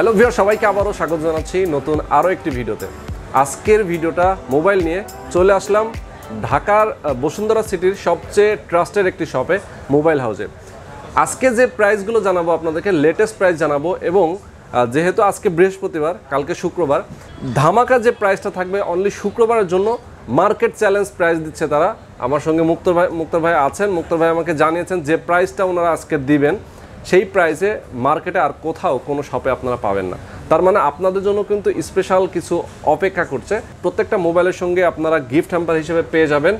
Hello viewer সবাইকে আবারও স্বাগত জানাচ্ছি নতুন আরও একটি ভিডিওতে। আজকের ভিডিওটা মোবাইল নিয়ে চলে আসলাম ঢাকার বসুন্ধরা সিটির সবচেয়ে ট্রাস্টের একটি শপে, মোবাইল হাউসে। আজকে যে প্রাইসগুলো জানাব আপনাদেরকে, লেটেস্ট প্রাইস জানাব এবং যেহেতু আজকে বৃহস্পতিবার, কালকে শুক্রবার, ধামাকা যে প্রাইসটা থাকবে অনলি শুক্রবারের জন্য মার্কেট চ্যালেঞ্জ প্রাইস দিচ্ছে তারা। আমার সঙ্গে মুক্তর ভাই মুক্তর ভাই আছেন। মুক্তর ভাই আমাকে জানিয়েছেন যে প্রাইসটা ওনারা আজকে দিবেন। সেই প্রাইসে মার্কেটে আর কোথাও কোনো শপে আপনারা পাবেন না। তার মানে আপনাদের জন্য কিন্তু স্পেশাল কিছু অপেক্ষা করছে। প্রত্যেকটা মোবাইলের সঙ্গে আপনারা গিফট হ্যাম্পার হিসেবে পেয়ে যাবেন।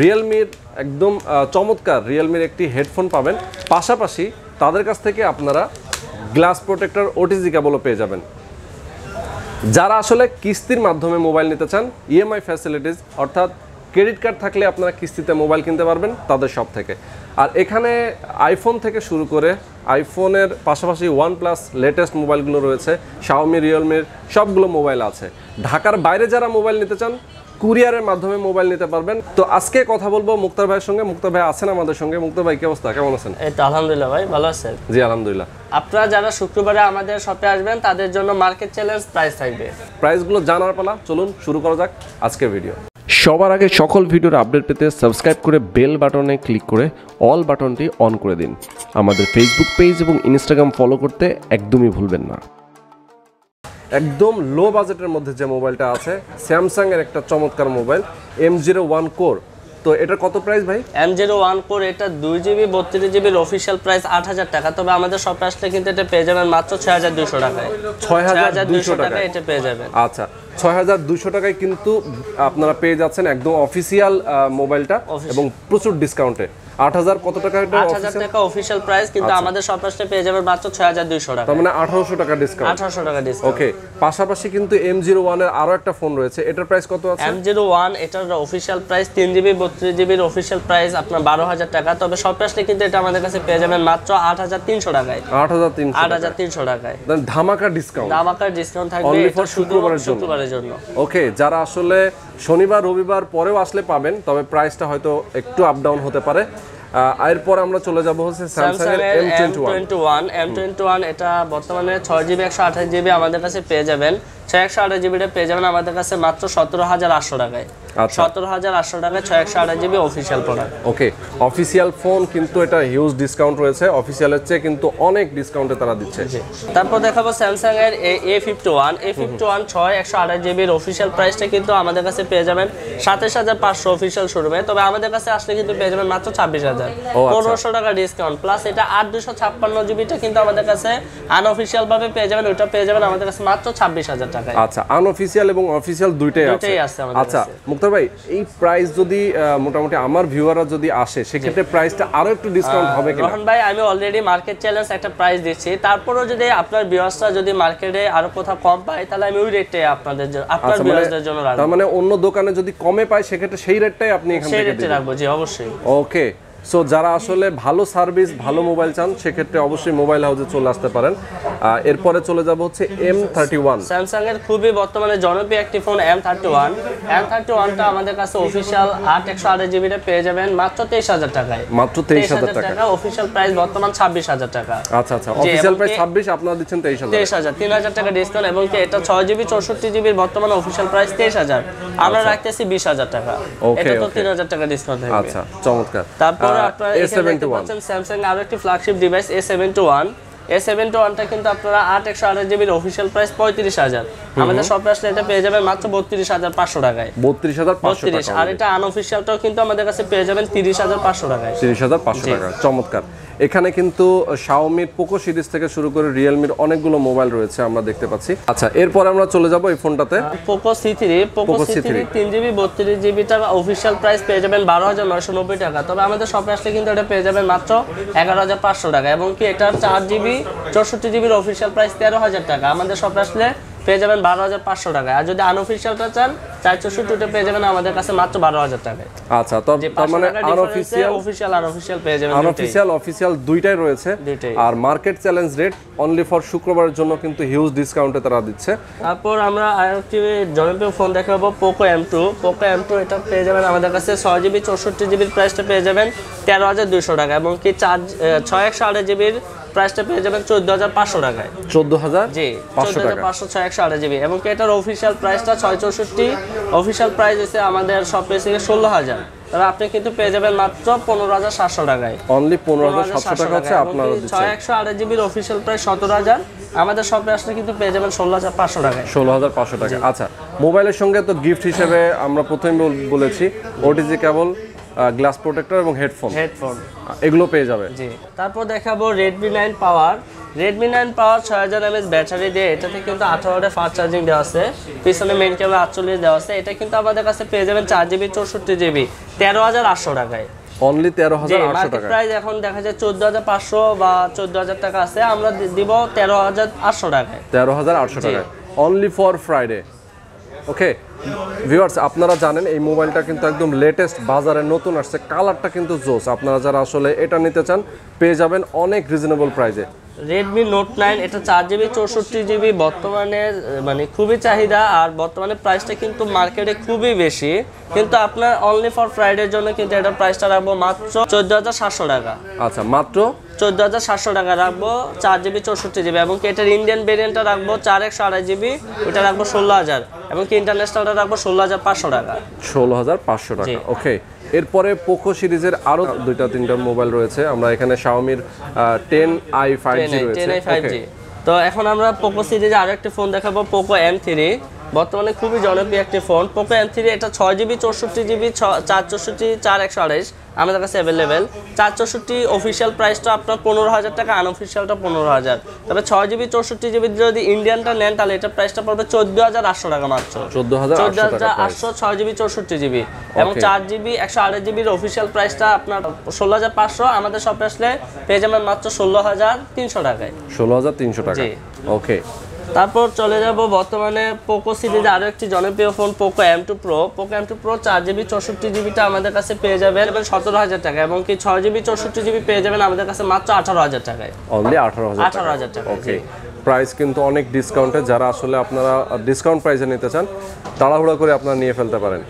রিয়েলমির একদম চমৎকার রিয়েলমির একটি হেডফোন পাবেন। পাশাপাশি তাদের কাছ থেকে আপনারা গ্লাস প্রোটেক্টর ওটিজি কেবলও পেয়ে যাবেন। যারা আসলে কিস্তির মাধ্যমে মোবাইল নিতে চান ইএমআই ফ্যাসিলিটিস অর্থাৎ ক্রেডিট কার্ড থাকলে আপনারা কিস্তিতে মোবাইল কিনতে পারবেন তাদের সব থেকে। আর এখানে আইফোন থেকে শুরু করে আইফোনের পাশাপাশি ওয়ান প্লাস লেটেস্ট মোবাইলগুলো রয়েছে শাওমি রিয়েলমির সবগুলো মোবাইল আছে। ঢাকার বাইরে যারা মোবাইল নিতে চান কুরিয়ারের মাধ্যমে মোবাইল নিতে পারবেন। তো আজকে কথা বলব মুক্তার ভাইয়ের সঙ্গে। মুক্তার ভাই আছেন আমাদের সঙ্গে। মুক্তার ভাই কি অবস্থা? কেমন আছেন? এই তো আলহামদুলিল্লাহ ভাই ভালো আছেন? জি আলহামদুলিল্লাহ। আপনারা যারা শুক্রবারে আমাদের শপে আসবেন তাদের জন্য মার্কেট চ্যালেঞ্জ প্রাইস থাকবে। প্রাইসগুলো জানার পালা। চলুন শুরু করা যাক আজকের ভিডিও সবার আগে সকল ভিডিওর আপডেট পেতে সাবস্ক্রাইব করে বেল বাটনে ক্লিক করে অল বাটনটি অন করে দিন। আমাদের ফেসবুক পেজ এবং ইনস্টাগ্রাম ফলো করতে একদমই ভুলবেন না। একদম লো বাজেটের মধ্যে যে মোবাইলটা আছে স্যামসাংয়ের একটা চমৎকার mobile M zero one core তো এটা কত প্রাইস ভাই? এম জিরো ওয়ান ফোর এটা দুই জিবি বত্রিশ জিবির অফিসিয়াল প্রাইস আট হাজার টাকা। তবে আমাদের সব আসলে কিন্তু এটা পেয়ে যাবেন মাত্র ছয় হাজার দুশো টাকায়। ছয় হাজার দুশো টাকা টাকায়। এটা পেয়ে যাবেন। আচ্ছা ছয় হাজার দুশো টাকায় কিন্তু আপনারা পেয়ে যাচ্ছেন একদম অফিসিয়াল মোবাইলটা এবং প্রচুর ডিসকাউন্টে আট হাজার কত টাকা এটা আট হাজার টাকা অফিসিয়াল প্রাইস কিন্তু আমাদের শপে আসলে পেয়ে যাবেন মাত্র ছয় হাজার দুইশো টাকা। তার মানে আঠারোশো টাকা ডিসকাউন্ট আঠারোশো টাকা ডিসকাউন্ট ওকে পাশাপাশি কিন্তু এম জিরো ওয়ানের আরও একটা ফোন রয়েছে। এটার প্রাইস কত আছে? এম জিরো ওয়ান এটার অফিসিয়াল প্রাইস তিন জিবি বত্রিশ জিবির অফিসিয়াল প্রাইস আপনার বারো হাজার টাকা। তবে কিন্তু এটা আমাদের কাছে পেয়ে যাবেন মাত্র আট হাজার তিনশো টাকায়। আট হাজার তিনশো আট হাজার তিনশো টাকায়। ধামাকা ডিসকাউন্ট দামাকার ডিসকাউন্ট থাকবে শুক্রবারের জন্য। শুক্রবারের জন্য। ওকে যারা আসলে শনিবার রবিবার পরেও আসলে পাবেন তবে প্রাইসটা হয়তো একটু আপ ডাউন হতে পারে। এরপর আমরা চলে যাব হচ্ছে স্যামসাং এর এর M M twenty one twenty one M twenty one এটা বর্তমানে ছয় জিবি একশো আঠাশ জিবি আমাদের কাছে পেয়ে যাবেন। ছয় একশো আঠাশ জিবিটা পেয়ে যাবেন আমাদের কাছে মাত্র সতেরো হাজার আটশো টাকায়। আচ্ছা। সতেরো হাজার আটশো টাকায় ছয় একশো আঠাশ GB official product okay official phone কিন্তু এটা হিউজ ডিসকাউন্ট রয়েছে অফিসিয়ালের চেয়ে কিন্তু অনেক ডিসকাউন্টে তারা দিচ্ছে। তারপর দেখাবো স্যামসাং এর A fifty one A fifty one ছয় একশো আঠাশ জিবির অফিসিয়াল প্রাইসটা কিন্তু আমাদের কাছে পেয়ে যাবেন সাতাশ হাজার পাঁচশো অফিসিয়াল শোরুমে তবে আমাদের কাছে আসলে কিন্তু পেয়ে যাবেন মাত্র ছাব্বিশ হাজার। আচ্ছা। পনেরোশো টাকা ডিসকাউন্ট প্লাস এটা আট দুশো ছাপ্পান্ন জিবিটা কিন্তু আমাদের কাছে আনঅফিসিয়াল ভাবে পেয়ে যাবেন ওইটা পেয়ে যাবেন আমাদের কাছে মাত্র ছাব্বিশ হাজার টাকায় আচ্ছা আনঅফিসিয়াল এবং অফিসিয়াল দুইটাই আছে। আচ্ছা। মুক্তার ভাই এই প্রাইস যদি মোটামুটি আমার ভিউয়াররা যদি আসে সেক্ষেত্রে প্রাইসটা আরও একটু ডিসকাউন্ট হবে কিনা? রোহন ভাই আমি অলরেডি মার্কেট চ্যালেঞ্জ একটা প্রাইস দিচ্ছি। তারপরেও যদি আপনার ভিউয়ার্সরা যদি মার্কেটে আরও কোথাও কম পায় তাহলে আমি ওই রেটে আপনাদের আপনার আচ্ছা মানে জন্য রাখব। তার মানে অন্য দোকানে যদি কমে পায় সেক্ষেত্রে সেই রেটটাই আপনি এখান সেই থেকে রেটে রাখব জি অবশ্যই। ওকে সো যারা আসলে ভালো সার্ভিস ভালো মোবাইল চান সেক্ষেত্রে অবশ্যই মোবাইল হাউসে চলে আসতে পারেন। এরপরে চলে যাব হচ্ছে এম থার্টি ওয়ান স্যামসাং এর খুবই বর্তমানে জনপ্রিয় একটি phone M thirty one M thirty ওয়ানটা আমাদের কাছে অফিসিয়াল আট একশো আঠাশ জিবিটা পেয়ে যাবেন মাত্র তেইশ হাজার টাকায়। মাত্র তেইশ হাজার টাকা। অফিসিয়াল প্রাইস বর্তমান ছাব্বিশ হাজার টাকা। আচ্ছা আচ্ছা অফিসিয়াল প্রাইস ছাব্বিশ আপনারা দিচ্ছেন তেইশ হাজার। তেইশ হাজার তিন হাজার টাকা ডিসকাউন্ট এবং এটা ছয় জিবি চৌষট্টি জিবির বর্তমান অফিসিয়াল প্রাইস তেইশ হাজার। আমরা রাখতেছি বিশ হাজার টাকা। এটা তো তিন হাজার টাকা ডিসকাউন্ট আচ্ছা চমৎকার। তারপর আপনারা এ এখানে সেভেন্টি দেখতে ওয়ান পাচ্ছেন স্যামসাং আরও একটি flagship device A seven one A seven ওয়ানটা কিন্তু আপনারা আট একশো আঠাশ জিবির অফিসিয়াল প্রাইস পঁয়ত্রিশ হাজার। আমাদের শপে আসলে এটা পেয়ে যাবেন মাত্র বত্রিশ হাজার পাঁচশো টাকায়। বত্রিশ হাজার বত্রিশ আর এটা আনঅফিসিয়ালটাও কিন্তু আমাদের কাছে পেয়ে যাবেন তিরিশ হাজার পাঁচশো টাকায়। তিরিশ হাজার পাঁচশো টাকা চমৎকার। এখানে কিন্তু শাওমির পোকো সিরিজ থেকে শুরু করে রিয়েলমির অনেকগুলো মোবাইল রয়েছে আমরা দেখতে পাচ্ছি। আচ্ছা এরপর আমরা চলে যাব এই ফোনটাতে। Poco C three Poco C three তিন জিবি বত্রিশ জিবিটা অফিসিয়াল প্রাইস পেয়ে যাবেন বারো হাজার নয়শো নব্বই টাকা। তবে আমাদের শপে আসলে কিন্তু এটা পেয়ে যাবেন মাত্র এগারো হাজার পাঁচশো টাকা এবং কি এটার চার জিবি চৌষট্টি জিবির অফিসিয়াল প্রাইস তেরো হাজার টাকা। আমাদের শপে আসলে পেয়ে যাবেন বারো হাজার পাঁচশো টাকায়। আর যদি আনঅফিসিয়ালটা চান চার চৌষট্টিটা পেয়ে যাবেন আমাদের কাছে মাত্র বারো হাজার টাকায়। আচ্ছা তো তার মানে আনঅফিসিয়াল অফিসিয়াল অফিসিয়াল পেয়ে যাবেন আনঅফিসিয়াল অফিসিয়াল দুইটাই রয়েছে। আর market challenge rate only for শুক্রবারের জন্য কিন্তু হিউজ ডিসকাউন্টে তারা দিচ্ছে। তারপর আমরা আরেকটি জনপ্রিয় ফোন দেখাবো Poco M two Poco M two এটা পেয়ে যাবেন আমাদের কাছে ছয় জিবি চৌষট্টি জিবির প্রাইসটা পেয়ে যাবেন তেরো হাজার দুশো টাকা এবং কি চার ছয় একশো আঠাশ জিবির প্রাইসটা পেয়ে যাবেন চোদ্দ হাজার পাঁচশো টাকায়। চোদ্দ হাজার জি পাঁচশো টাকা। পাঁচশো ছয় একশো আঠাশ জিবি। এবং এটার অফিসিয়াল প্রাইসটা ছয় চৌষট্টি অফিসিয়াল প্রাইস হচ্ছে আমাদের সব পেয়েছে ষোলো হাজার। তবে আপনি কিন্তু পেয়ে যাবেন মাত্র পনেরো হাজার সাতশো টাকায়। অনলি পনেরো হাজার সাতশো টাকা হচ্ছে আপনারা ছয় একশো আঠাশ জিবির অফিসিয়াল প্রাইস সতেরো হাজার। আমাদের শপে আসলে কিন্তু পেয়ে যাবেন ষোলো হাজার পাঁচশো টাকায়। ষোলো হাজার পাঁচশো টাকা। আচ্ছা মোবাইলের সঙ্গে তো গিফট হিসেবে আমরা প্রথমে বল- বলেছি ওটিজি কেবল গ্লাস প্রোটেক্টর এবং হেডফোন হেডফোন এগুলো পেয়ে যাবে। জি। তারপর দেখাবো Redmi nine power Redmi nine power ছয় হাজার এমএস ব্যাটারি দিয়ে এটাতে কিন্তু আঠারো ওয়াটের ফাস্ট চার্জিং দেওয়া আছে। পিছনে মেন ক্যামেরা আটচল্লিশ দেওয়া আছে। এটা কিন্তু আমাদের কাছে পেয়ে যাবেন চার জিবি চৌষট্টি জিবি তেরো হাজার আটশো টাকায়। অনলি তেরো হাজার আটশো টাকা প্রাইস এখন দেখা যায় চোদ্দ হাজার পাঁচশো বা চোদ্দ হাজার টাকা আছে। আমরা দিব তেরো হাজার আটশো টাকায়। তেরো হাজার আটশো টাকা only for Friday okay viewers আপনারা জানেন এই মোবাইলটা কিন্তু একদম লেটেস্ট বাজারে নতুন আসছে। কালারটা কিন্তু জোস। আপনারা যারা আসলে এটা নিতে চান, পেয়ে যাবেন অনেক রিজনেবল প্রাইসে রেডমি নোট নাইন এটা চার জিবি চৌষট্টি জিবি বর্তমানে মানে খুবই চাহিদা আর বর্তমানে প্রাইসটা কিন্তু মার্কেটে খুবই বেশি। কিন্তু আপনার অনলি ফর ফ্রাইডের জন্য কিন্তু এটার প্রাইসটা রাখব মাত্র চোদ্দ হাজার সাতশো টাকা। আচ্ছা মাত্র? চোদ্দ হাজার সাতশো টাকা রাখব চার জিবি চৌষট্টি জিবি এবং এটার ইন্ডিয়ান ভেরিয়েন্টটা রাখব চার একশো আড়াই জিবি ওটা রাখব ষোলো হাজার এবং কি ইন্টারন্যাশনালটা রাখব ষোলো হাজার পাঁচশো টাকা। ষোলো হাজার পাঁচশো টাকা ওকে এরপরে পোকো সিরিজের আরও দুইটা তিনটা মোবাইল রয়েছে। আমরা এখানে শাওমির টেন আই ফাইভ জি রয়েছে। তো এখন আমরা পোকো সিরিজে আরও একটা ফোন দেখাবো পোকো এম থ্রি বর্তমানে খুবই জনপ্রিয় একটি ফোন। পোকো এম থ্রি এটা ছয় জিবি চৌষট্টি জিবি চার চৌষট্টি চার একশো আড়াইশ আমাদের কাছে অ্যাভেলেবেল চার চৌষট্টি অফিসিয়াল প্রাইসটা আপনার পনেরো হাজার টাকা আনঅফিসিয়ালটা পনেরো হাজার। তবে ছয় জিবি চৌষট্টি জিবি যদি ইন্ডিয়ানটা নেন তাহলে এটা প্রাইসটা পড়বে চোদ্দ হাজার আটশো টাকা মাত্র। চোদ্দ হাজার চোদ্দ আটশো হাজার আটশো ছয় জিবি চৌষট্টি জিবি এবং চার জিবি একশো আড়াই জিবির অফিসিয়াল প্রাইসটা আপনার ষোলো হাজার পাঁচশো। আমাদের শপে আসলে পেয়ে যাবেন মাত্র ষোলো হাজার তিনশো টাকায়। ষোলো হাজার তিনশো টাকা। ওকে তারপর চলে যাব বর্তমানে পোকো সিরিজে আরও একটি জনপ্রিয় phone Poco M two pro Poco M two pro চার জিবি চৌষট্টি জিবিটা আমাদের কাছে পেয়ে যাবেন। সতেরো হাজার টাকা এবং কি ছয় জিবি চৌষট্টি জিবি পেয়ে যাবেন আমাদের কাছে মাত্র আঠারো হাজার টাকায়। অনলি আঠারো হাজার আঠারো হাজার টাকা ওকে প্রাইস কিন্তু অনেক ডিসকাউন্টে যারা আসলে আপনারা ডিসকাউন্ট প্রাইসে নিতে চান তাড়াহুড়া করে আপনারা নিয়ে ফেলতে পারেন।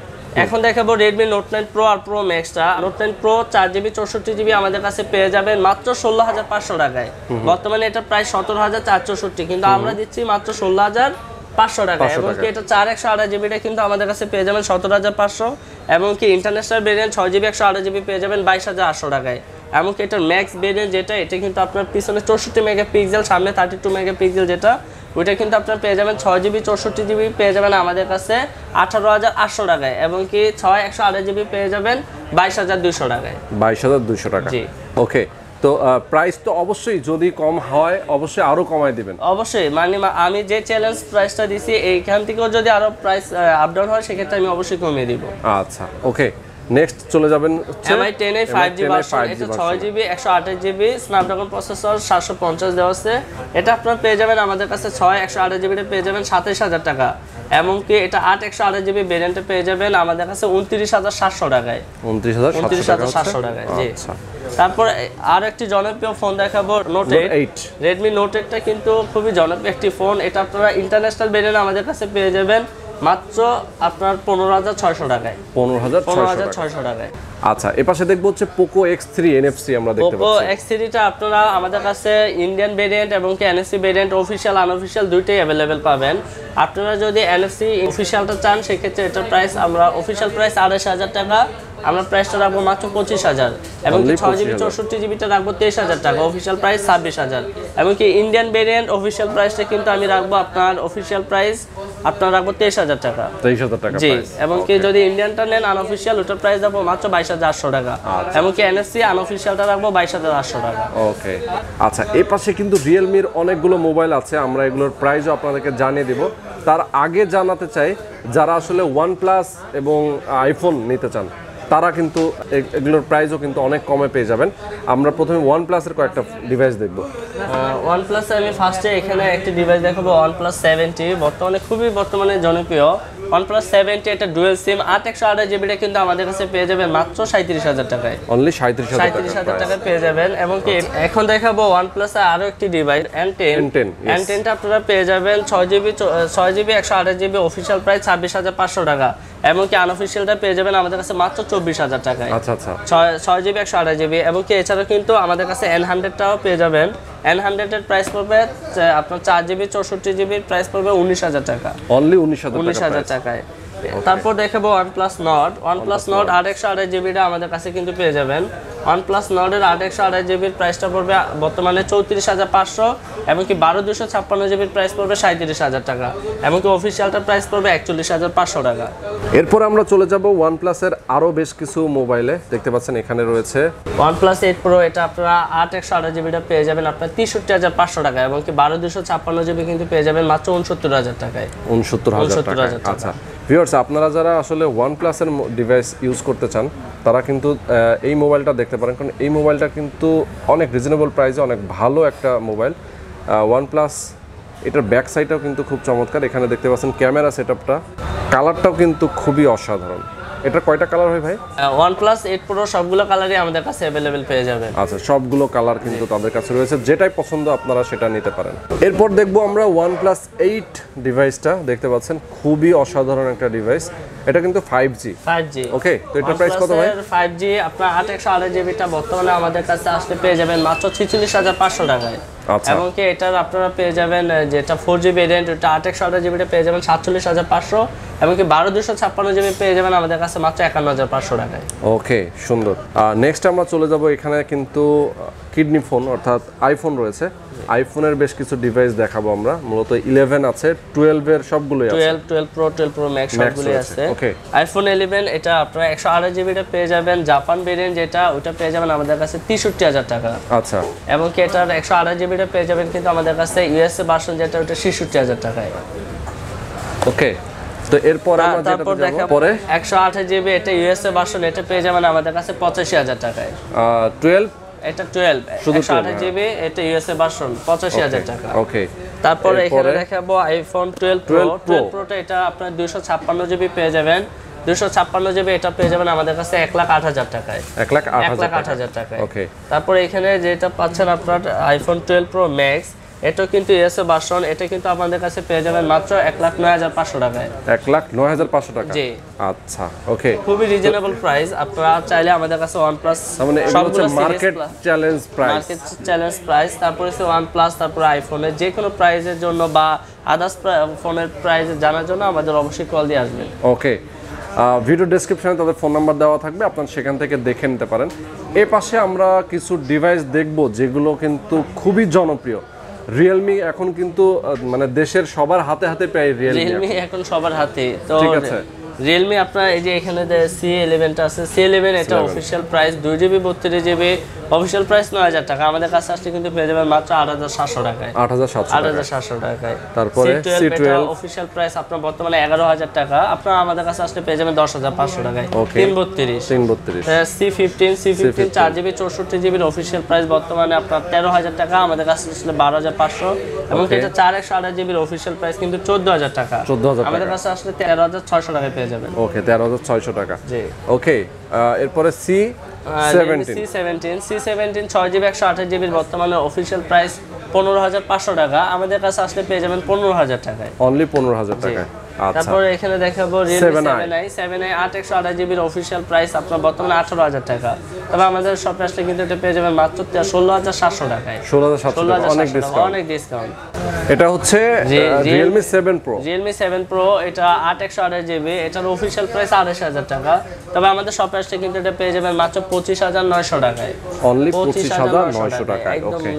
এখন দেখাবো রেডমি নোট নাইন প্রো আর ম্যাক্সটা নোট নাইন প্রো চার জিবি চৌষট্টি জিবি আমাদের কাছে পেয়ে যাবেন মাত্র ষোলো হাজার পাঁচশো টাকায়। বর্তমানে এটা প্রায় সতেরো হাজার চার চৌষট্টি কিন্তু আমরা দিচ্ছি মাত্র ষোলো হাজার পাঁচশো টাকা 500 এবং কি এটা চার একশো আড়াই জিবিটা কিন্তু আমাদের কাছে পেয়ে যাবেন সতেরো হাজার পাঁচশো। এবং কি ইন্টারন্যাশনাল ভেরিয়েন্ট ছয় জিবি একশো আড়াই জিবি পেয়ে যাবেন বাইশ হাজার আটশো টাকায়। এমনকি এটার ম্যাক্স ভেরিয়েন্ট যেটা এটা কিন্তু আপনার পিছনে চৌষট্টি মেগা পিক্সেল সামনে থার্টি টু মেগা পিক্সেল যেটা। ওইটা কিন্তু আপনার পেয়ে যাবেন ছয় জিবি চৌষট্টি জিবি পেয়ে যাবেন আমাদের কাছে আঠারো হাজার আটশো টাকায় এবং কি ছয় একশো আড়াই জিবি পেয়ে যাবেন বাইশ হাজার দুশো টাকায়। বাইশ হাজার দুইশো টাকা। জি। ওকে তো প্রাইস তো অবশ্যই যদি কম হয় অবশ্যই আরও কমায় দিবেন। অবশ্যই মানে আমি যে চ্যালেঞ্জ প্রাইসটা দিছি এইখান থেকেও যদি আরও প্রাইস আপ ডাউন হয় সেক্ষেত্রে আমি অবশ্যই কমিয়ে দিব। আচ্ছা ওকে নেক্সট চলে যাবেন হচ্ছে MI ten A five G 10 version 5G এটা version। ছয় জিবি একশো আঠাশ জিবি স্ন্যাপড্রাগন প্রসেসর সাতশো পঞ্চাশ দেওয়া আছে। এটা আপনার পেয়ে যাবেন আমাদের কাছে ছয় একশো আঠাশ জিবিটা পেয়ে যাবেন সাতাইশ হাজার টাকা। এমনকি এটা আট একশো আঠাশ জিবি ভেরিয়েন্টে পেয়ে যাবেন আমাদের কাছে উনত্রিশ হাজার সাতশো টাকায়। উনত্রিশ হাজার উনত্রিশ সাতশো টাকা হাজার সাতশো হচ্ছে? টাকায় জি। আচ্ছা। তারপর আর একটি জনপ্রিয় ফোন দেখাবো note Note eight. Redmi note এইটটা কিন্তু খুবই জনপ্রিয় একটি ফোন এটা আপনারা ইন্টারন্যাশনাল ভেরিয়েন্ট আমাদের কাছে পেয়ে যাবেন। মাত্র আপনার পনেরো হাজার ছয়শো টাকায়। পনেরো হাজার পনেরো হাজার টাকা ছয়শো টাকায়। আচ্ছা এপাশে দেখব হচ্ছে পোকো এক্স থ্রি এনএফসি আমরা দেখতে পোকো এক্স থ্রিটা আপনারা আমাদের কাছে ইন্ডিয়ান ভেরিয়েন্ট এবং কি এনএফসি ভেরিয়েন্ট অফিসিয়াল আনঅফিসিয়াল দুইটাই অ্যাভেলেবেল পাবেন। আপনারা যদি এনএফসি অফিসিয়ালটা চান সেক্ষেত্রে এটার প্রাইস আমরা অফিসিয়াল প্রাইস আড়াইশ হাজার টাকা আমরা প্রাইসটা রাখব মাত্র পঁচিশ হাজার। এবং ছয় জিবি 25,000 চৌষট্টি জিবিটা রাখব তেইশ হাজার টাকা অফিসিয়াল প্রাইস ছাব্বিশ হাজার। এবং কি ইন্ডিয়ান ভেরিয়েন্ট অফিসিয়াল প্রাইসটা কিন্তু আমি রাখব আপনার অফিসিয়াল প্রাইস আপনার রাখব তেইশ হাজার টাকা। তেইশ হাজার টাকা জি। এবং কি যদি ইন্ডিয়ানটা নেন আনঅফিসিয়াল ওটার প্রাইস রাখব মাত্র বাইশ হাজার আটশো টাকা। এবং কি এনএসসি আনঅফিসিয়ালটা রাখব বাইশ হাজার আটশো টাকা। ওকে আচ্ছা এ পাশে কিন্তু রিয়েলমির অনেকগুলো মোবাইল আছে আমরা এগুলোর প্রাইসও আপনাদেরকে জানিয়ে দেব। তার আগে জানাতে চাই যারা আসলে ওয়ান প্লাস এবং আইফোন নিতে চান তারা কিন্তু এগুলোর প্রাইসও কিন্তু অনেক কমে পেয়ে যাবেন। আমরা প্রথমে ওয়ান প্লাসের কয়েকটা ডিভাইস দেখব। ওয়ান প্লাসে আমি ফার্স্টে এখানে একটি ডিভাইস দেখাবো ওয়ান প্লাস সেভেন্টি বর্তমানে খুবই বর্তমানে জনপ্রিয়। সেভেন্টি একটা ডুয়েল সিম আট একশো আঠাশ জিবিটা কিন্তু আমাদের কাছে পেয়ে যাবেন মাত্র সাঁত্রিশ হাজার টাকায়। অনলি সাঁত্রিশ হাজার সাঁত্রিশ টাকা হাজার price। টাকায় পেয়ে যাবেন এবং কি এখন দেখাবো ওয়ান প্লাস আরও একটি device N ten N10, yes. আপনারা পেয়ে যাবেন GB GB GB official price ছাব্বিশ হাজার পাঁচশো টাকা। এমনকি আনঅফিসিয়ালটা পেয়ে যাবেন আমাদের কাছে মাত্র চব্বিশ হাজার টাকায়। আচ্ছা আচ্ছা। ছয় ছয় জিবি একশো আঠাশ জিবি এবং কি এছাড়াও কিন্তু আমাদের কাছে এন হান্ড্রেডটাও পেয়ে যাবেন। এন হান্ড্রেডের প্রাইস পড়বে আপনার চার জিবি চৌষট্টি জিবির প্রাইস পড়বে উনিশ হাজার টাকা। অনলি উনিশ হাজার উনিশ হাজার টাকায় তারপর দেখাবো নট ওয়ান প্লাস নট আট একশো আঠাশ জিবিটা আমাদের কাছে কিন্তু পেয়ে যাবেন। প্লাস নটের আট একশো আঠাশ জিবির প্রাইসটা পড়বে বর্তমানে চৌত্রিশ হাজার পাঁচশো এমনকি বারো দুশো ছাপ্পান্ন জিবির প্রাইস পড়বে সাঁত্রিশ হাজার টাকা এমনকি অফিসিয়ালটার প্রাইস পড়বে একচল্লিশ হাজার পাঁচশো টাকা। এরপর আমরা চলে যাব প্লাসের আরও বেশ কিছু মোবাইলে দেখতে পাচ্ছেন এখানে রয়েছে। প্লাস এইট প্রো এটা আপনারা আট একশো আঠাশ জিবিটা পেয়ে যাবেন আপনার তেষট্টি হাজার পাঁচশো টাকা এবং কি বারো দুশো ছাপ্পান্ন জিবি কিন্তু পেয়ে যাবেন মাত্র উনসত্তর হাজার টাকায়। উনসত্তর হাজার 69,000 টাকা টাকা। আচ্ছা। ভিউয়ার্স আপনারা যারা আসলে ওয়ান প্লাসের ডিভাইস ইউজ করতে চান, তারা কিন্তু এই মোবাইলটা দেখতে পারেন। কারণ এই মোবাইলটা কিন্তু অনেক রিজনেবল প্রাইসে অনেক ভালো একটা মোবাইল ওয়ান প্লাস এটার ব্যাক সাইডটাও কিন্তু খুব চমৎকার। এখানে দেখতে পাচ্ছেন ক্যামেরা সেট আপটা কালারটাও কিন্তু খুবই অসাধারণ। এটার কয়টা কালার হয় ভাই? ওয়ান প্লাস এইট প্রো সবগুলো কালারই আমাদের কাছে অ্যাভেলেবেল পেয়ে যাবেন। আচ্ছা সবগুলো কালার কিন্তু তাদের কাছে রয়েছে। যেটাই পছন্দ আপনারা সেটা নিতে পারেন। এরপর দেখব আমরা ওয়ান প্লাস এইট ডিভাইসটা দেখতে পাচ্ছেন খুবই অসাধারণ একটা ডিভাইস এটা কিন্তু ফাইভ জি ফাইভ জি ওকে তো এটার প্রাইস কত ভাই? ফাইভ জি আপনার আট একশো আঠাশ জিবিটা বর্তমানে আমাদের কাছে আসলে পেয়ে যাবেন মাত্র ছিচল্লিশ হাজার পাঁচশো টাকায়। আচ্ছা। এবং এটার আপনারা পেয়ে যাবেন যেটা ফোর জিবি রেন্ট ওটা আট একশো আঠাশ জিবিটা পেয়ে যাবেন সাতচল্লিশ হাজার পাঁচশো এমনকি বারো দুশো ছাপ্পান্ন জিবি পেয়ে যাবেন আমাদের কাছে মাত্র একান্ন হাজার পাঁচশো টাকায়। ওকে সুন্দর। নেক্সট আমরা চলে যাব এখানে কিন্তু কিডনি ফোন অর্থাৎ আইফোন রয়েছে। আইফোনের বেশ কিছু ডিভাইস দেখাবো আমরা। মূলত ইলেভেন আছে টুয়েলভের সবগুলোই আছে। Twelve twelve pro twelve pro max সবগুলি আছে। okay. আইফোন ইলেভেন এটা আপনারা একশো আঠাশ জিবিটা পেয়ে যাবেন। জাপান ভেরিয়েন্ট যেটা ওটা পেয়ে যাবেন আমাদের কাছে তেষট্টি হাজার টাকা। আচ্ছা। এবং কি এটার একশো আঠাশ জিবিটা পেয়ে যাবেন কিন্তু আমাদের কাছে ইউএসএ ভার্সন যেটা ওটা ছেষট্টি হাজার টাকায়। ওকে তো এরপর আমরা তারপর যেটাতে দেখা পরে? একশো আঠাশ জিবি এটা ইউএসএ ভার্সন এটা পেয়ে যাবেন আমাদের কাছে পঁচাশি হাজার টাকায়। টুয়েলভ এটা টুয়েলভ শুধু একশো আঠাশ জিবি এটা ইউএসএ ভার্সন পঁচাশি হাজার টাকা। ওকে তারপরে এখানে? দেখাবো আইফোন টুয়েলভ প্রো 12 Pro। প্রোটা এটা আপনার দুশো ছাপ্পান্ন জিবি পেয়ে যাবেন। দুশো ছাপ্পান্ন জিবি এটা পেয়ে যাবেন আমাদের কাছে এক লাখ আট হাজার টাকায়। এক লাখ আট এক হাজার লাখ আট টাকা। হাজার টাকায়। ওকে তারপরে এখানে যেটা পাচ্ছেন আপনার আইফোন টুয়েলভ প্রো ম্যাক্স এটাও কিন্তু এসএ ভার্সন এটা কিন্তু আমাদের কাছে পেয়ে যাবেন মাত্র এক লাখ নয় হাজার পাঁচশো টাকায়। এক লাখ নয় হাজার পাঁচশো টাকা? জি। আচ্ছা ওকে খুবই রিজনেবল প্রাইস আপনারা চাইলে আমাদের কাছে ওয়ান প্লাস মানে market challenge price market challenge price তারপরে হচ্ছে ওয়ান প্লাস তারপরে আইফোনের যে কোনো প্রাইসের জন্য বা আদার্স ফোনের প্রাইস জানার জন্য আমাদের অবশ্যই কল দিয়ে আসবেন। ওকে ভিডিও ডেসক্রিপশনে তাদের ফোন নাম্বার দেওয়া থাকবে আপনারা সেখান থেকে দেখে নিতে পারেন। এ পাশে আমরা কিছু ডিভাইস দেখব যেগুলো কিন্তু খুবই জনপ্রিয়। রিয়েলমি এখন কিন্তু মানে দেশের সবার হাতে হাতে প্রায় রিয়েলমি এখন সবার হাতে তো ঠিক আছে। রিয়েলমি আপনার এই যে এখানে যে সি ইলেভেনটা আছে সি ইলেভেন এটা অফিসিয়াল প্রাইস দুই জিবি বত্রিশ জিবি অফিসিয়াল প্রাইস নয় হাজার টাকা। আমাদের কাছে আসলে কিন্তু পেয়ে যাবেন মাত্র আট হাজার সাতশো টাকায়। আট হাজার সাতশো আট হাজার সাতশো টাকায়। তারপরে অফিসিয়াল প্রাইস আপনার বর্তমানে এগারো হাজার টাকা। আপনারা আমাদের কাছে আসলে পেয়ে যাবেন দশ হাজার পাঁচশো টাকায়। তিন বত্রিশ। তিন বত্রিশ। সি ফিফটিন সি ফিফটিন চার জিবি চৌষট্টি জিবির অফিসিয়াল প্রাইস বর্তমানে আপনার তেরো হাজার টাকা। আমাদের কাছে আসলে বারো হাজার পাঁচশো। এবং এটা চার একশো আঠাশ জিবির অফিসিয়াল প্রাইস কিন্তু চোদ্দ হাজার টাকা। 14,000 আমাদের কাছে আসলে তেরো হাজার ছয়শো টাকায় পেয়ে যাবেন। ওকে তেরো হাজার ছয়শো টাকা। জি। ওকে এরপরে C C seventeen C seventeen ছয় জিবি একশো আঠাশ জিবির বর্তমানে অফিসিয়াল প্রাইস পনেরো হাজার পাঁচশো টাকা। আমাদের কাছে আসলে পেয়ে যাবেন পনেরো হাজার টাকায়। অনলি পনেরো হাজার টাকায়। তারপরে এখানে দেখাবো Realme 7i seven i seven i আট একশো আঠাশ জিবির অফিসিয়াল প্রাইস আপনার বর্তমানে আঠারো হাজার টাকা। তবে আমাদের শপে আসলে কিন্তু এটা পেয়ে যাবেন মাত্র ষোলো হাজার সাতশো টাকায়। ষোলো হাজার সাতশো ষোলো টাকা হাজার অনেক ডিসকাউন্ট অনেক ডিসকাউন্ট এটা হচ্ছে Realme seven pro Realme seven pro এটা আট একশো আঠাশ জিবি এটার অফিসিয়াল প্রাইস আড়াইশ হাজার টাকা। তবে আমাদের শপে আসলে কিন্তু এটা পেয়ে যাবেন মাত্র পঁচিশ হাজার নয়শো টাকায়। অনলি পঁচিশ হাজার নয়শো টাকায় ওকে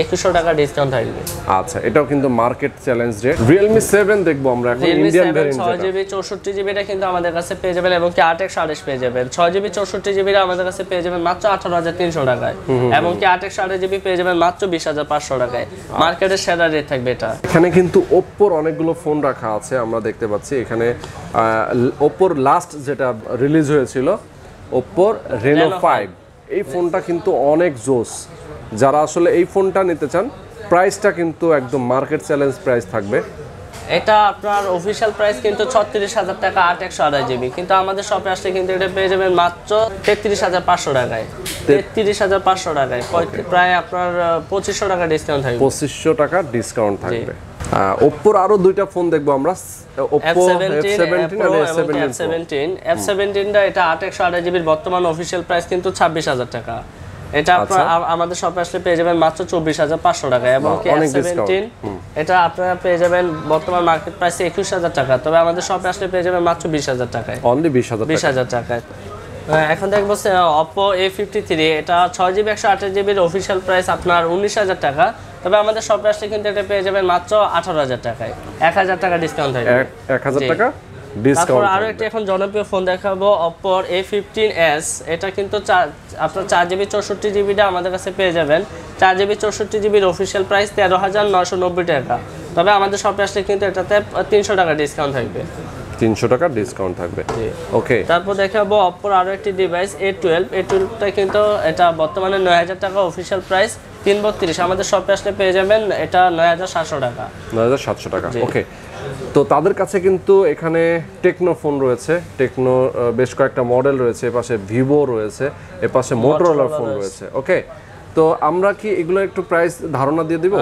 একুশশো টাকা ডিসকাউন্ট থাকবে। আচ্ছা এটাও কিন্তু market challenge rate Realme seven দেখব আমরা এখন ইন্ডিয়ান ভ্যারিয়েন্ট ছয় জিবি চৌষট্টি জিবিটা কিন্তু আমাদের কাছে পেয়ে যাবেন এবং কি আট একশো আঠাশ পেয়ে যাবেন। ছয় জিবি চৌষট্টি জিবিটা আমাদের কাছে পেয়ে যাবেন মাত্র আঠারো হাজার তিনশো টাকায়। এবং কি আট একশো আঠাশ জিবি পেয়ে যাবেন মাত্র বিশ হাজার পাঁচশো টাকায়। মার্কেটের সেরা রেট থাকবে এটা। এখানে কিন্তু ওপ্পোর অনেকগুলো ফোন রাখা আছে আমরা দেখতে পাচ্ছি। এখানে ওপ্পোর লাস্ট যেটা রিলিজ হয়েছিল ওপ্পোর রেনো Reno ফাইভ এই ফোনটা কিন্তু অনেক জোস। যারা আসলে এই ফোনটা নিতে চান প্রাইসটা কিন্তু একদম মার্কেট চ্যালেঞ্জ প্রাইস থাকবে। এটা আপনার অফিসিয়াল প্রাইস কিন্তু ছত্রিশ হাজার টাকা আট একশো আড়াই জিবি। কিন্তু আমাদের শপে আসলে কিন্তু এটা পেয়ে যাবেন মাত্র তেত্রিশ হাজার পাঁচশো টাকায়। তেত্রিশ হাজার পাঁচশো টাকায়। প্রায় আপনার পঁচিশশো টাকা ডিসকাউন্ট থাকবে। পঁচিশশো টাকা ডিসকাউন্ট থাকবে। ওপ্পোর আরও দুইটা ফোন দেখব আমরা। ওপ্পো এফ সেভেন্টিন আর এফ সেভেন্টিন সেভেন্টিন এফ সেভেন্টিনটা এটা আট একশো আঠাশ জিবির বর্তমান অফিসিয়াল প্রাইস কিন্তু ছাব্বিশ হাজার টাকা। এটা আপনার আমাদের শপে আসলে পেয়ে যাবেন মাত্র চব্বিশ হাজার পাঁচশো টাকা এবং। সেভেন্টিন এটা আপনারা পেয়ে যাবেন বর্তমান মার্কেট প্রাইস একুশ হাজার টাকা তবে আমাদের শপে আসলে পেয়ে যাবেন মাত্র বিশ হাজার টাকায়। অনলি বিশ হাজার বিশ হাজার টাকায়। হ্যাঁ, এখন দেখব অপো এ ফিফটি থ্রি এটা ছয় জিবি একশো আঠাশ জিবির অফিসিয়াল প্রাইস আপনার উনিশ হাজার টাকা তবে আমাদের শপে আসলে কিন্তু এটা পেয়ে যাবেন মাত্র আঠারো হাজার টাকায়। এক হাজার টাকা ডিসকাউন্ট থাকবে এক হাজার টাকা? ডিসকাউন্ট আরও একটি এখন জনপ্রিয় ফোন দেখাবো ফিফটিন এস এটা কিন্তু আপনার চার জিবি চৌষট্টি আমাদের কাছে পেয়ে যাবেন। চার জিবি চৌষট্টি জিবির অফিসিয়াল প্রাইস তেরো হাজার নশো নব্বই টাকা। তবে আমাদের শপে আসলে কিন্তু এটাতে তিনশো টাকা ডিসকাউন্ট থাকবে। তিনশো টাকা ডিসকাউন্ট থাকবে। ওকে তারপর দেখাবো অপর আরও একটি ডিভাইস এ টুয়েলভ এ টুয়েলভটা কিন্তু এটা বর্তমানে নয় হাজার টাকা অফিসিয়াল প্রাইস তিন বত্রিশ। আমাদের শপে আসলে পেয়ে যাবেন এটা নয় হাজার সাতশো টাকা। নয় হাজার সাতশো টাকা। ওকে তো তাদের কাছে কিন্তু এখানে টেকনো ফোন রয়েছে। টেকনো বেশ কয়েকটা মডেল রয়েছে। এপাশে ভিভো রয়েছে। এপাশে মোটরোলার ফোন রয়েছে। ওকে তো আমরা কি এগুলো একটু প্রাইস ধারণা দিয়ে দিব?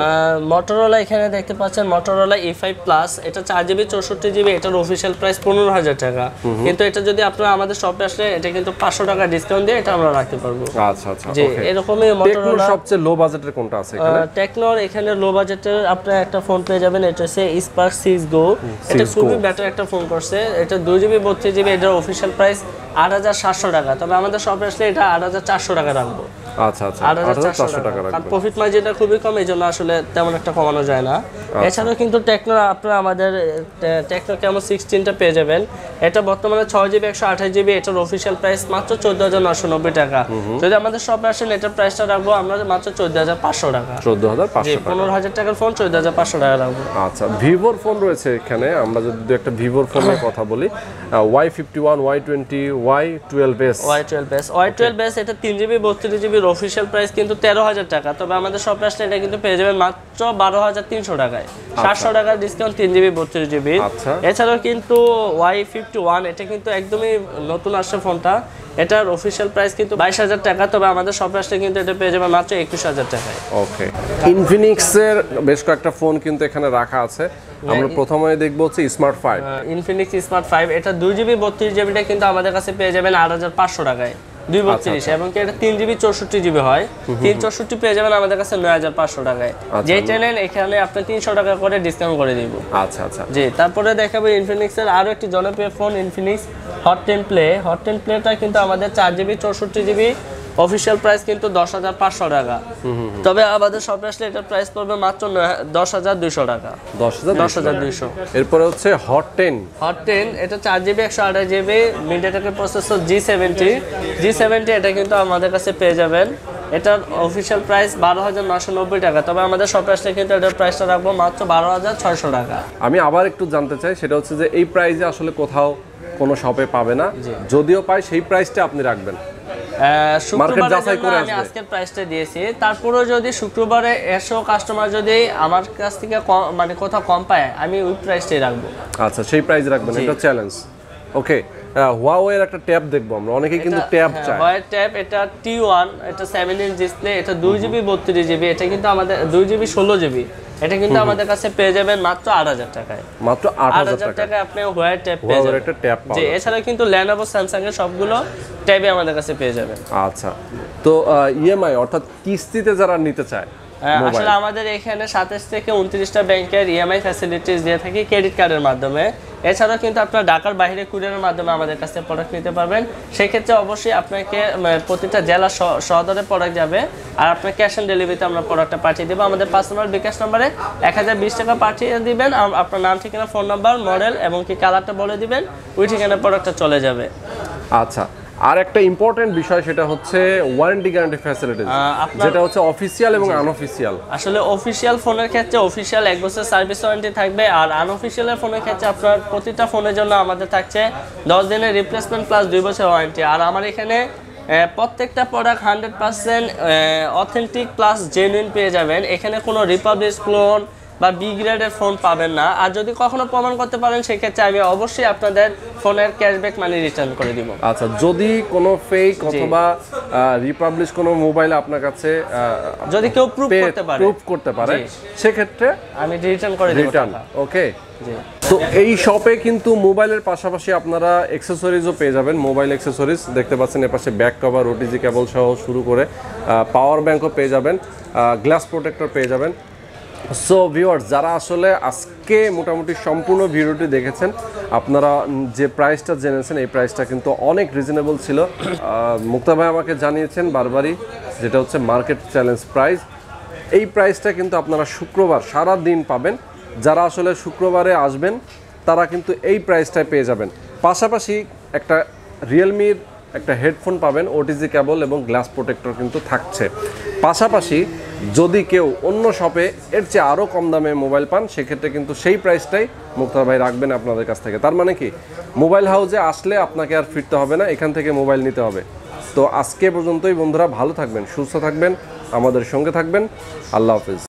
মটোরোলা এখানে দেখতে পাচ্ছেন মটোরোলা ই ফাইভ প্লাস এটা চার জিবি চৌষট্টি জিবি এটার অফিসিয়াল প্রাইস পনেরো হাজার টাকা। কিন্তু এটা যদি আপনারা আমাদের শপে আসলে এটা কিন্তু পাঁচশো টাকা ডিসকাউন্ট দিয়ে এটা আমরা রাখতে পারব। আচ্ছা আচ্ছা যে এরকমই মটোরোলা সবচেয়ে লো বাজেটের কোনটা আছে এখানে? টেকনোর এখানে লো বাজেটের আপনার একটা ফোন পেয়ে যাবেন এটা হচ্ছে স্পার্ক সিক্স গো এটা খুবই বেটার একটা ফোন করছে। এটা দুই জিবি বত্রিশ জিবি এটার অফিসিয়াল প্রাইস আট হাজার সাতশো টাকা। তবে আমাদের শপে আসলে এটা আট হাজার চারশো টাকা রাখব। আচ্ছা, আচ্ছা। টাকা। আচ্ছা। আমরা টাকা। রাখব আচ্ছা ভিভোর ফোন রয়েছে এখানে। আমরা যদি একটা ভিভোর ফোনের কথা বলি Y51 Y20 Y12s Y12s Y12s এটা 3GB 32GB জুতির অফিসিয়াল প্রাইস কিন্তু তেরো হাজার টাকা। তবে আমাদের সব প্রাইসটা এটা কিন্তু পেয়ে যাবেন মাত্র বারো হাজার তিনশো টাকায়। আচ্ছা। সাতশো টাকার ডিসকাউন্ট তিন জিবি বত্রিশ জিবি আচ্ছা। এছাড়াও কিন্তু ওয়াই ফিফটি ওয়ান এটা কিন্তু একদমই নতুন আসছে ফোনটা এটার অফিসিয়াল প্রাইস কিন্তু বাইশ হাজার টাকা তবে আমাদের সব প্রাইসটা কিন্তু এটা পেয়ে যাবে মাত্র একুশ হাজার টাকায়। ওকে ইনফিনিক্সের বেশ কয়েকটা ফোন কিন্তু এখানে রাখা আছে। আমরা হ্যাঁ। প্রথমে দেখব হচ্ছে smart five Infinix smart five এটা দুই জিবি 32 জিবিটা কিন্তু আমাদের কাছে পেয়ে যাবেন 8500 টাকায়। দুই বত্রিশ এবং কি এটা তিন জিবি চৌষট্টি জিবি হয়। তিন চৌষট্টি পেয়ে যাবেন আমাদের কাছে নয় হাজার পাঁচশো টাকায়। যে টেনেন এখানে আপনি তিনশো টাকা করে ডিসকাউন্ট করে দিব। আচ্ছা আচ্ছা। জি তারপরে দেখাবো ইনফিনিক্সের আরও একটি জনপ্রিয় phone Infinix hot ten play hot ten প্লেটা কিন্তু আমাদের চার জিবি চৌষট্টি জিবি অফিসিয়াল প্রাইস কিন্তু দশ হাজার পাঁচশো টাকা। তবে আমাদের শপে আসলে এটার প্রাইস পড়বে মাত্র দশ হাজার দুইশো টাকা। দশ হাজার দশ হাজার দুইশো। এরপরে হচ্ছে হট টেন হট টেন এটা চার জিবি একশো আঠাশ GB মিডিয়াটেকের processor G seventy G seventy এটা কিন্তু আমাদের কাছে পেয়ে যাবেন। এটার অফিসিয়াল প্রাইস বারো হাজার নশো নব্বই টাকা। তবে আমাদের শপে আসলে কিন্তু এটার প্রাইসটা রাখব মাত্র বারো হাজার ছয়শো টাকা। আমি আবার একটু জানতে চাই সেটা হচ্ছে যে এই প্রাইসে আসলে কোথাও কোনো শপে পাবে না। যদিও পাই সেই প্রাইসটা আপনি রাখবেন। আমি। আজকের প্রাইসটা দিয়েছি। তারপরেও যদি শুক্রবারে এসো কাস্টমার যদি আমার কাছ থেকে মানে কোথাও কম পায় আমি ওই প্রাইসটাই রাখব। আচ্ছা সেই প্রাইস রাখবেন এটা চ্যালেঞ্জ ওকে হুয়াওয়ের একটা ট্যাব দেখব আমরা। অনেকেই কিন্তু ট্যাব চায়। হোয়াইট ট্যাব এটা টি ওয়ান এটা সেভেন ইঞ্চ ডিসপ্লে এটা দুই জিবি বত্রিশ জিবি এটা কিন্তু আমাদের দুই জিবি ষোলো জিবি এটা কিন্তু আমাদের কাছে পেয়ে যাবেন মাত্র আট হাজার টাকায়। মাত্র আট হাজার হাজার টাকা টাকায় আপনি হোয়াইট ট্যাব পেয়ে যাবেন। একটা ট্যাব যে এছাড়া কিন্তু ল্যানোভো স্যামসাং এর সবগুলো ট্যাবে আমাদের কাছে পেয়ে যাবেন। আচ্ছা তো ইএমআই অর্থাৎ কিস্তিতে যারা নিতে চায় আসলে আমাদের এখানে সাতাশ থেকে উনত্রিশটা ব্যাংকের ইএমআই ফ্যাসিলিটিস দিয়ে থাকি ক্রেডিট কার্ডের মাধ্যমে। এছাড়াও কিন্তু আপনার ঢাকার বাইরে কুরিয়ারের মাধ্যমে আমাদের কাছে প্রোডাক্ট নিতে পারবেন। সেক্ষেত্রে অবশ্যই আপনাকে প্রতিটা জেলা স- শহরে প্রোডাক্ট যাবে। আর আপনার ক্যাশ অন ডেলিভারিতে আমরা প্রোডাক্টটা পাঠিয়ে দেবো। আমাদের পার্সোনাল বিকাশ নাম্বারে এক হাজার বিশ টাকা পাঠিয়ে দিবেন। আপনার নাম ঠিকানা ফোন নাম্বার মডেল এবং কি কালারটা বলে দিবেন। ওই ঠিকানা প্রোডাক্টটা চলে যাবে। আচ্ছা। আর একটা ইম্পর্টেন্ট বিষয় সেটা হচ্ছে ওয়ারেন্টি গ্যারান্টি ফ্যাসিলিটিস যেটা হচ্ছে অফিসিয়াল এবং আনঅফিসিয়াল আসলে অফিসিয়াল ফোনের ক্ষেত্রে অফিসিয়াল এক বছর সার্ভিস ওয়ারেন্টি থাকবে আর আনঅফিসিয়ালের ফোনের ক্ষেত্রে আপনার প্রতিটা ফোনের জন্য আমাদের থাকছে দশ দিনের রিপ্লেসমেন্ট প্লাস দুই বছর ওয়ারেন্টি আর আমার এখানে প্রত্যেকটা product hundred percent authentic plus genuine পেয়ে যাবেন। এখানে কোনো রিপাবলিক ক্লোন বা বি গ্রেডের ফোন পাবেন না। আর যদি কখনো প্রমাণ করতে পারেন সেক্ষেত্রে আমি অবশ্যই আপনাদের ফোনের ক্যাশব্যাক মানি রিটার্ন করে দিব। আচ্ছা যদি কোনো ফেক অথবা রিপাবলিশ কোনো মোবাইল আপনার কাছে যদি কেউ প্রুফ করতে পারে। প্রুফ করতে পারে। সেক্ষেত্রে আমি রিটার্ন করে দিব রিটার্ন ওকে তো এই শপে কিন্তু মোবাইলের পাশাপাশি আপনারা অ্যাক্সেসরিজও পেয়ে যাবেন মোবাইল অ্যাক্সেসরিজ দেখতে পাচ্ছেন এপাশে ব্যাক কভার ওটিজি কেবল সহ শুরু করে পাওয়ার ব্যাংকও পেয়ে যাবেন গ্লাস প্রোটেক্টর পেয়ে যাবেন। সো ভিউয়ার্স যারা আসলে আজকে মোটামুটি সম্পূর্ণ ভিডিওটি দেখেছেন, আপনারা যে প্রাইসটা জেনেছেন, এই প্রাইসটা কিন্তু অনেক রিজনেবল ছিল। মুক্তা ভাই আমাকে জানিয়েছেন বারবারই যেটা হচ্ছে মার্কেট চ্যালেঞ্জ প্রাইস এই প্রাইসটা কিন্তু আপনারা শুক্রবার সারা দিন পাবেন। যারা আসলে শুক্রবারে আসবেন, তারা কিন্তু এই প্রাইসটায় পেয়ে যাবেন। পাশাপাশি একটা রিয়েলমির একটা হেডফোন পাবেন ওটিজি কেবল এবং গ্লাস প্রোটেক্টর কিন্তু থাকছে। পাশাপাশি যদি কেউ অন্য শপে এর চেয়ে আরও কম দামে মোবাইল পান, সেক্ষেত্রে কিন্তু সেই প্রাইসটাই মুক্তার ভাই রাখবেন আপনাদের কাছ থেকে। তার মানে কি? মোবাইল হাউসে আসলে আপনাকে আর ফিরতে হবে না, এখান থেকে মোবাইল নিতে হবে। তো আজকে পর্যন্তই বন্ধুরা, ভালো থাকবেন, সুস্থ থাকবেন, আমাদের সঙ্গে থাকবেন। আল্লাহ হাফিজ।